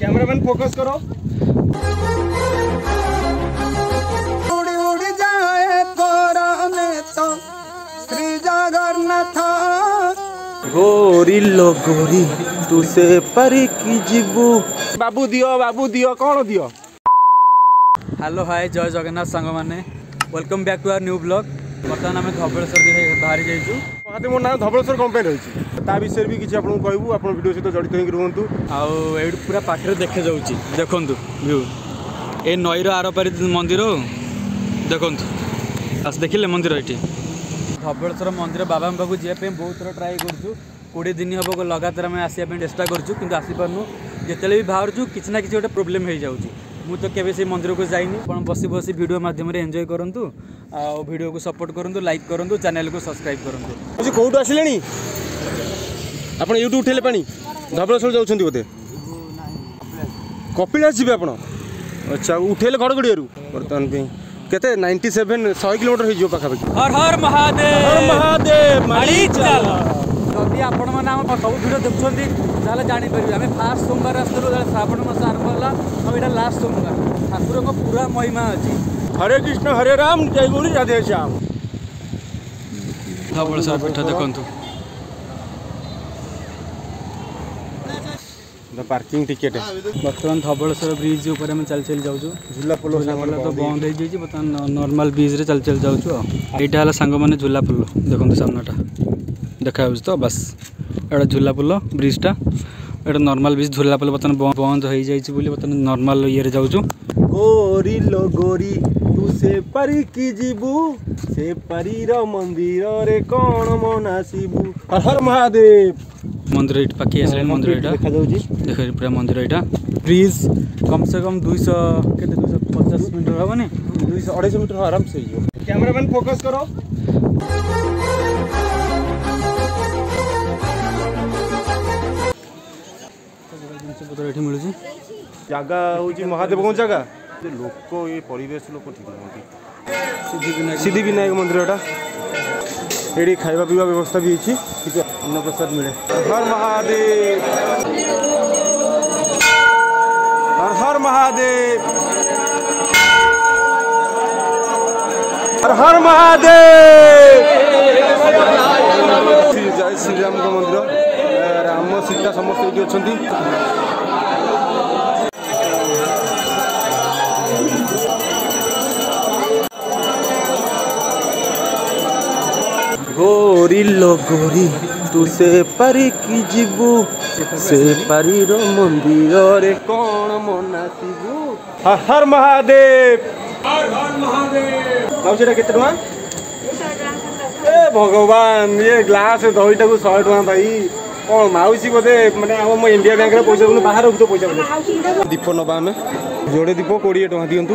cameraman focus करो उड़ उड़ जाए थोड़ा में तो श्री तो, था गोरी लो गोरी तू से परी की जीवू बाबू दियो बाबू दियो कौन दियो हेलो हाय जय जगन्नाथ सांग मैंने welcome back to our new blog बर्तमान आम धबलेश्वर बाहरी जाइଛୁ ମହାଦେବ ନାଁ ଧବଳେଶ୍ୱର କମ୍ପ୍ଲେନ୍ ରହିଛି ତା ବିଷୟରେ ବି କିଛି ଆପଣଙ୍କୁ କହିବୁ ଆପଣ ଭିଡ଼ିଓ ସହିତ ଜଡ଼ିତ ହେଇକି ରୁହନ୍ତୁ ଆଉ ଏଇଠି ପୁରା ପାଖରେ ଦେଖାଯାଉଛି ଦେଖନ୍ତୁ ଭିଉ ଏ ନଈର ଆରପାରି ମନ୍ଦିର ଦେଖନ୍ତୁ ଆସ ଦେଖିଲେ ମନ୍ଦିର ଏଠି ଧବଳେଶ୍ୱର ମନ୍ଦିର ବାବାଙ୍କ ପାଖକୁ ଯିବା ପାଇଁ ବହୁତ ଥର ଟ୍ରାଏ କରୁଛୁ କୋଡ଼ିଏ ଦିନ ହେବ ଲଗାତାର ଆମେ ଆସିବା ପାଇଁ ଚେଷ୍ଟା କରୁଛୁ କିନ୍ତୁ ଆସିପାରୁନୁ ଯେତେବେଳେ ବି ବାହାରୁଛୁ କିଛି ନା କିଛି ଗୋଟେ ପ୍ରୋବ୍ଲେମ୍ ହେଇଯାଉଛି ମୁଁ ତ କେବେ ସେଇ ମନ୍ଦିରକୁ ଯାଇନି ଆପଣ ବସି ବସି ଭିଡ଼ିଓ ମାଧ୍ୟମରେ ଏନ୍ଜୟ କରନ୍ତୁ ଆଉ ଭିଡ଼ିଓକୁ ସପୋର୍ଟ କରନ୍ତୁ ଲାଇକ୍ କରନ୍ତୁ ଚ୍ୟାନେଲ୍କୁ ସବସ୍କ୍ରାଇବ୍ କରନ୍ତୁ ହେଉଛି କେଉଁଠୁ ଆସିଲେଣି ଆପଣ ୟୁଟ୍ୟୁବ୍ ଉଠେଇଲେ ପାଣି ଧବଳେଶ୍ୱର ଯାଉଛନ୍ତି ବୋଧେ କପିଳାସ ଯିବେ ଆପଣ ଆଚ୍ଛା ଉଠେଇଲେ ଘଡ଼ଘଡ଼ିଆରୁ ବର୍ତ୍ତମାନ ପାଇଁ କେତେ ନାଇଣ୍ଟି ସେଭେନ୍ ଶହେ କିଲୋମିଟର ହେଇଯିବ ପାଖାପାଖି ଯଦି ଆପଣମାନେ ଆମ ସବୁ ଭିଡ଼ିଓ ଦେଖୁଛନ୍ତି कथा जापर आम फास्ट सोमवार आसलु श्रावण मस आरंभ होगा लास्ट सोमवार ठाकुर पूरा महिमा अच्छी हरे कृष्ण हरे राम जय गुरु राधे श्याम देखते पार्किंग टिकेट बर्तमान धवलेश्वर ब्रिज में चल चल जाऊ झूलापोल तो बंद हो बर्तमान नर्माल ब्रिज चल चल जाऊँ यहाँ सांग मैंने झूलापोल देखते सामनाटा দেখা যাচ্ছে তো বাস এটা ঝুলা পোল ব্রিজটা এটা নর্মাল ব্রিজ ঝুলা পোল বর্তমান বন্ধ হয়ে যাই বলে বর্তমান নর্মাল ইয়ে যাচ্ছু গোরি লো গোরি তু সে পারি কি যিবু সে পারির মন্দিরে কোন মন আসিবু হর মহাদেব মন্দির এইটা পাখি আসলে মন্দির এটা দেখা যাচ্ছে দেখা পুরা মন্দির এটা ব্রিজ কমসে কম দুইশো কেতে দুইশো পচাশ মিটার হবনি দুইশো আড়াইশো মিটার আরামসে হয়ে যাব ক্যামেরাম্যান ফোকাস করো ଏଠି ମିଳୁଛି ଜାଗା ହେଉଛି ମହାଦେବଙ୍କ ଜାଗା ଲୋକ ଏ ପରିବେଶ ଲୋକ ଠିକ ନୁହନ୍ତି ସିଦ୍ଧି ବିନାୟକ ମନ୍ଦିରଟା ଏଠି ଖାଇବା ପିଇବା ବ୍ୟବସ୍ଥା ବି ହେଇଛି ଟିକେ ଅନ୍ନପ୍ରସାଦ ମିଳେ ହର ମହାଦେବ ହର ହର ମହାଦେବ हर हर महादेव ମହିଳା ସମସ୍ତେ ଏଇଠି ଅଛନ୍ତି ଗୋରିଲୋ ଗୋରି ତୁ ସେ ପାରିକି ଯିବୁ ସେ ପାରିର ମନ୍ଦିରରେ କ'ଣ ମନାଥିବୁ ହର ମହାଦେବ ଆଉ ସେଟା କେତେ ଟଙ୍କା ଏ ଭଗବାନ ଇଏ ଗ୍ଲାସ ଦହିଟାକୁ ଶହେ ଟଙ୍କା ଭାଇ କ'ଣ ମାଉସୀ ବୋଧେ ମାନେ ଆମ ଇଣ୍ଡିଆ ବ୍ୟାଙ୍କରେ ପଇସା ଦେଉନୁ ବାହାରେ ରଖୁଛ ପଇସା ବୋଧେ ଦୀପ ନେବା ଆମେ ଯୋଡ଼େ ଦୀପ କୋଡ଼ିଏ ଟଙ୍କା ଦିଅନ୍ତୁ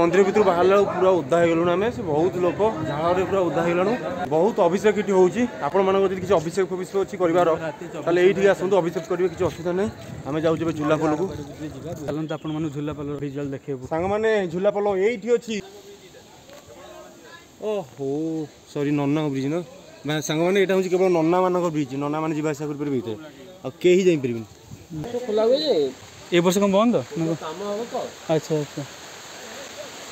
মন্দির ভিতর বাহারা পুরা ওদা হয়ে গলু আমি সে বহুত লোক ঝাড়ে পুরা ওদা হয়ে গলু বহুত অভিষেক এটি হচ্ছে আপনার যদি কিছু অভিষেক ফভিষেক অছি করবার তাহলে এইটি আসন্তু অভিষেক করবে কিছু অসুবিধা নেই আমি যাচ্ছি এবার ঝুলাপোলকু চালু আপনার ঝুলাপোল রিজল্ট দেখবু সাং মানে ঝুলাপোল এইটি অছি ଓହୋ ସରି ନନା ବ୍ରିଜ୍ ନା ସାଙ୍ଗମାନେ ଏଇଟା ହେଉଛି କେବଳ ନନାମାନଙ୍କ ବ୍ରିଜ୍ ନନାମାନେ ଯିବା ଆସିବା କରିପାରିବେ ଏଇଥିରେ ଆଉ କେହି ଯାଇପାରିବେନି ଏ ବର୍ଷ କ'ଣ ବନ୍ଦ ଆଚ୍ଛା ଆଚ୍ଛା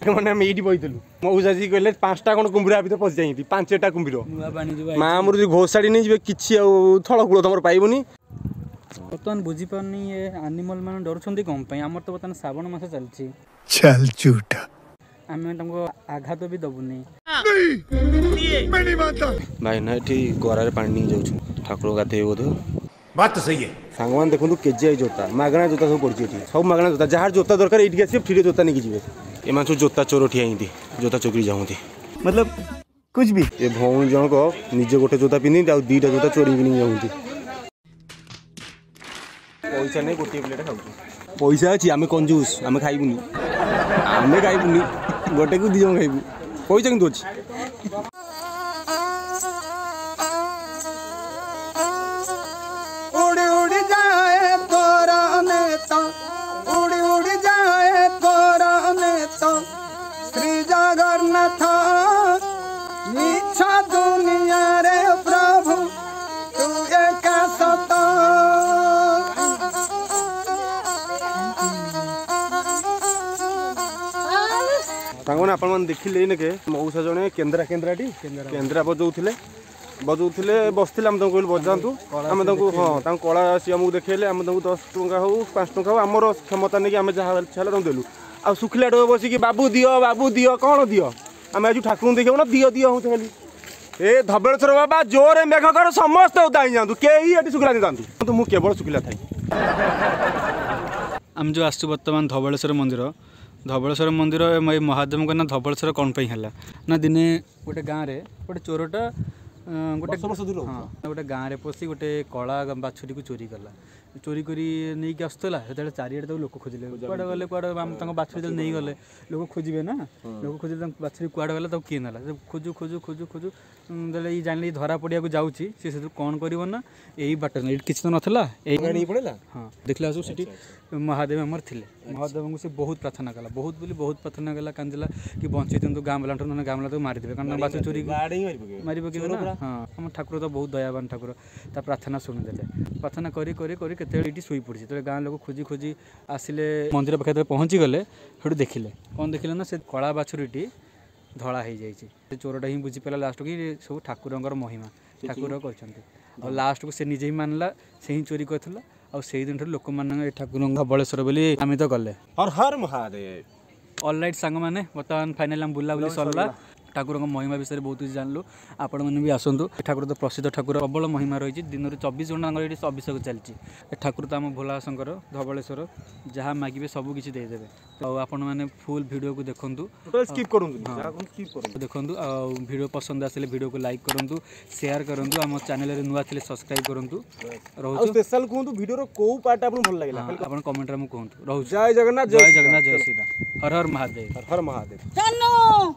ମାନେ ଆମେ ଏଇଠି ବଇଥିଲୁ ମଉସାଜୀ କହିଲେ ପାଞ୍ଚଟା କ'ଣ କୁମ୍ଭୀର ଭିତରେ ପଶି ଯାଇଛନ୍ତି ପାଞ୍ଚଟା କୁମ୍ଭୀର ମା ଆମର ଯଦି ଘୋଷାଡ଼ି ନେଇଯିବେ କିଛି ଆଉ ଥଳକୂଳ ତମର ପାଇବୁନି ବର୍ତ୍ତମାନ ବୁଝିପାରୁନି ଏ ଆନିମଲ ମାନେ ଡରୁଛନ୍ତି କ'ଣ ପାଇଁ ଆମର ତ ବର୍ତ୍ତମାନ ଶ୍ରାବଣ ମାସ ଚାଲିଛି ଆମେ ତାଙ୍କୁ ଆଘାତ ବି ଦବୁନି ଭାଇ ନା ଏଠି ଗରାରେ ପାଣି ନେଇଯାଉଛୁ ଠାକୁର ଗାଧେଇବେ ବୋଧେ ସାଙ୍ଗମାନେ ଦେଖନ୍ତୁ କେଜିଆଇ ଜୋତା ମାଗଣା ଜୋତା ସବୁ ପଡ଼ିଛି ଏଠି ସବୁ ମାଗଣା ଜୋତା ଯାହାର ଜୋତା ଦରକାର ଏଇଠିକି ଆସିବେ ଫ୍ରିରେ ଜୋତା ନେଇକି ଯିବେ ये मैं जोता चोर ठिया ही थी जोता चोकरी जाऊँगी मतलब कुछ भी ये भौणी जनक निजे गोटे जोता पिंधि आ दुटा जोता चोरी कि जाऊँगी पैसा नहीं गोटे प्लेट खाऊ पैसा अच्छी आम कंजूस आम खाइबुनि आम खाइबुनि गोटे को दी जन खाइबू पैसा कि अच्छी ସାଙ୍ଗମାନେ ଆପଣମାନେ ଦେଖିଲେ ଏଇନାକେ ମଉସା ଜଣେ କେନ୍ଦ୍ରା କେନ୍ଦ୍ରାଟି କେନ୍ଦ୍ରା ବଜାଉଥିଲେ ବଜାଉଥିଲେ ବସିଥିଲେ ଆମେ ତାଙ୍କୁ କହିଲୁ ବଜାନ୍ତୁ ଆମେ ତାଙ୍କୁ ହଁ ତାଙ୍କୁ କଳା ସିଏ ଆମକୁ ଦେଖେଇଲେ ଆମେ ତାଙ୍କୁ ଦଶ ଟଙ୍କା ହଉ ପାଞ୍ଚ ଟଙ୍କା ହଉ ଆମର କ୍ଷମତା ନେଇକି ଆମେ ଯାହା ଇଚ୍ଛା ହେଲା ତାଙ୍କୁ ଦେଲୁ ଆଉ ଶୁଖିଲା ଡୋ ବସିକି ବାବୁ ଦିଅ ବାବୁ ଦିଅ କ'ଣ ଦିଅ ଆମେ ଆଜି ଠାକୁରଙ୍କୁ ଦେଖିବୁ ନା ଦିଅ ଦିଅ ହଉଛୁ ଖାଲି ଏ ଧବଳେଶ୍ୱର ବାବା ଜୋରରେ ମେଘ କର ସମସ୍ତେ ଉଦାହରି ଯାଆନ୍ତୁ କେହି ଏଠି ଶୁଖିଲା ଦେଇଥାନ୍ତୁ କିନ୍ତୁ ମୁଁ କେବଳ ଶୁଖିଲା ଥାଏ ଆମେ ଯେଉଁ ଆସିଛୁ ବର୍ତ୍ତମାନ ଧବଳେଶ୍ୱର ମନ୍ଦିର ଧବଳେଶ୍ୱର ମନ୍ଦିର ଏ ମହାଦେବଙ୍କ ନାଁ ଧବଳେଶ୍ୱର କ'ଣ ପାଇଁ ହେଲା ନା ଦିନେ ଗୋଟେ ଗାଁରେ ଗୋଟେ ଚୋରଟା ଗୋଟେ ଗୋଟେ ଗାଁରେ ପଶି ଗୋଟେ କଳା ବାଛୁରୀକୁ ଚୋରି କଲା ଚୋରି କରି ନେଇକି ଆସୁଥିଲା ସେତେବେଳେ ଚାରିଆଡ଼େ ତାକୁ ଲୋକ ଖୋଜିଲେ କୁଆଡ଼େ ଗଲେ କୁଆଡ଼େ ଆମେ ତାଙ୍କ ବାଛୁରୀ ଯେତେବେଳେ ନେଇଗଲେ ଲୋକ ଖୋଜିବେ ନା ଲୋକ ଖୋଜିଲେ ତାଙ୍କ ବାଛୁରୀ କୁଆଡ଼େ ଗଲେ ତାକୁ କିଏ ନେଲା ଖୋଜୁ ଖୋଜୁ ଖୋଜୁ ଖୋଜୁ ଯେତେବେଳେ ଏଇ ଜାଣିଲେ ଧରା ପଡ଼ିବାକୁ ଯାଉଛି ସେ ସେଥିରୁ କ'ଣ କରିବ ନା ଏଇ ବାଟ ଏଇଠି କିଛି ତ ନଥିଲା ଏଇ ପଳେଇଲା ହଁ ଦେଖିଲା ବେଳକୁ ସେଠି ମହାଦେବ ଆମର ଥିଲେ ମହାଦେବଙ୍କୁ ସେ ବହୁତ ପ୍ରାର୍ଥନା କଲା ବହୁତ ବୋଲି ବହୁତ ପ୍ରାର୍ଥନା କଲା କାନ୍ଦିଲା କି ବଞ୍ଚେଇ ଦିଅନ୍ତୁ ଗାଁ ବାଲାଠୁ ନହେଲେ ଗାଁ ବାଲାଠୁ ମାରିଦେବେ କାରଣ ବାଛୁରୀ ଚୋରି ମାରି ପକେଇବେ ନା ହଁ ଆମ ଠାକୁର ତ ବହୁତ ଦୟାବାନ ଠାକୁର ତା ପ୍ରାର୍ଥନା ଶୁଣିଦେଲେ ପ୍ରାର୍ଥନା କରି କରି କରି କେତେବେଳେ ଏଠି ଶୋଇପଡ଼ିଛି ତେବେ ଗାଁ ଲୋକ ଖୋଜି ଖୋଜି ଆସିଲେ ମନ୍ଦିର ପାଖରେ ଯେତେବେଳେ ପହଞ୍ଚିଗଲେ ସେଠୁ ଦେଖିଲେ କ'ଣ ଦେଖିଲେ ନା ସେ କଳା ବାଛୁରୀଟି ଧଳା ହେଇଯାଇଛି ସେ ଚୋରଟା ହିଁ ବୁଝିପାରିଲା ଲାଷ୍ଟକୁ କି ସବୁ ଠାକୁରଙ୍କର ମହିମା ଠାକୁର କରିଛନ୍ତି ଆଉ ଲାଷ୍ଟକୁ ସେ ନିଜେ ହିଁ ମାନିଲା ସେ ହିଁ ଚୋରି କରିଥିଲା ଆଉ ସେଇ ଦିନଠାରୁ ଲୋକମାନଙ୍କ ଏ ଠାକୁରଙ୍କ ଧବଳେଶ୍ୱର ବୋଲି ଆମେ ତ ଗଲେ ହର ହର ମହାଦେବ ଅଲ୍ ରାଇଟ୍ ସାଙ୍ଗମାନେ ବର୍ତ୍ତମାନ ଫାଇନାଲ୍ ଆମେ ବୁଲାବୁଲି ସରିଲା ঠাকুরঙ্ক মহিমা বিষয়ে বহুত কিছু জানলু আপন মানে বি আসন্তু ঠাকুর তো প্রসিদ্ধ ঠাকুর প্রবল মহিমা রয়েছে দিনর চব্বিশ ঘন্টা তাঁর এটি অভিষেক চালছে ঠাকুর তো আমার ভোলা শঙ্কর ধবলেশ্বর যাহা মাগিবে সবু কিছু দেদেবে ଆଉ ଆପଣମାନେ ଫୁଲ୍ ଭିଡ଼ିଓକୁ ଦେଖନ୍ତୁ ସ୍କିପ୍ କରନ୍ତୁ ଦେଖନ୍ତୁ ଆଉ ଭିଡ଼ିଓ ପସନ୍ଦ ଆସିଲେ ଭିଡ଼ିଓକୁ ଲାଇକ୍ କରନ୍ତୁ ସେୟାର କରନ୍ତୁ ଆମ ଚ୍ୟାନେଲରେ ନୂଆ ଥିଲେ ସବସ୍କ୍ରାଇବ୍ କରନ୍ତୁ ରହୁଛୁ ସ୍ପେଶାଲ କୁହନ୍ତୁ ଭିଡ଼ିଓର କେଉଁ ପାର୍ଟ ଆପଣ ଭଲ ଲାଗିଲା ଆପଣ କମେଣ୍ଟରେ ମୁଁ କୁହନ୍ତୁ ରହୁଛୁ ଜୟ ଜଗନ୍ନାଥ ଜୟ ଜଗନ୍ନାଥ ଜୟ ଶ୍ରୀରାମ ହର ହର ମହାଦେବ ହର ମହାଦେବ